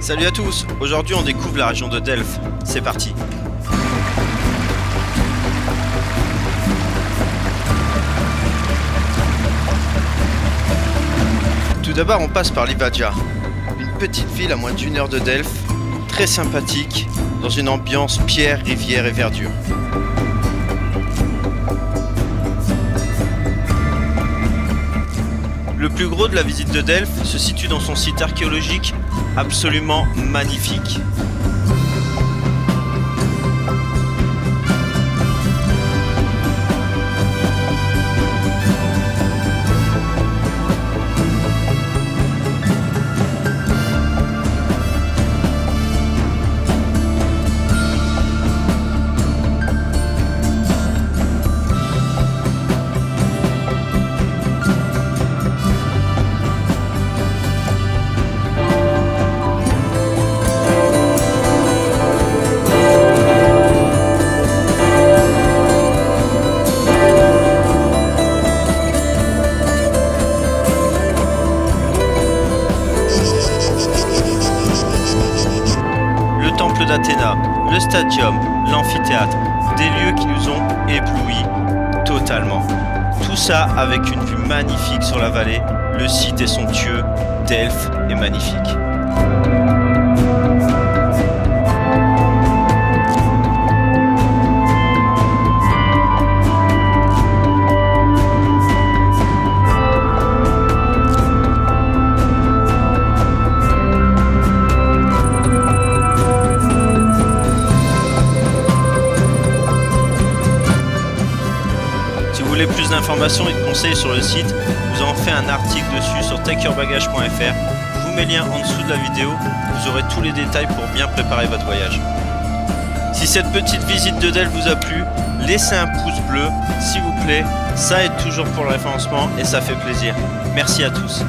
Salut à tous Aujourd'hui on découvre la région de Delphes. C'est parti Tout d'abord on passe par Livadia, une petite ville à moins d'une heure de Delphes, très sympathique, dans une ambiance pierre, rivière et verdure. Le plus gros de la visite de Delphes se situe dans son site archéologique absolument magnifique. d'Athéna, le stadium, l'amphithéâtre, des lieux qui nous ont éblouis totalement. Tout ça avec une vue magnifique sur la vallée, le site est somptueux, Delphes est magnifique. Vous voulez plus d'informations et de conseils sur le site, vous en fait un article dessus sur takeyourbagage.fr. Je vous mets le lien en dessous de la vidéo, vous aurez tous les détails pour bien préparer votre voyage. Si cette petite visite de Dell vous a plu, laissez un pouce bleu, s'il vous plaît, ça aide toujours pour le référencement et ça fait plaisir. Merci à tous.